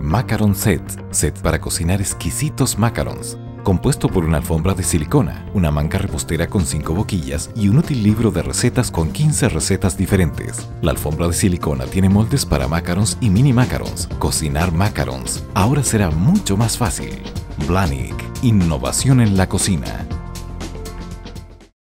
Macaron Set, set para cocinar exquisitos macarons, compuesto por una alfombra de silicona, una manca repostera con 5 boquillas y un útil libro de recetas con 15 recetas diferentes. La alfombra de silicona tiene moldes para macarons y mini macarons. Cocinar macarons ahora será mucho más fácil. Blanick, innovación en la cocina.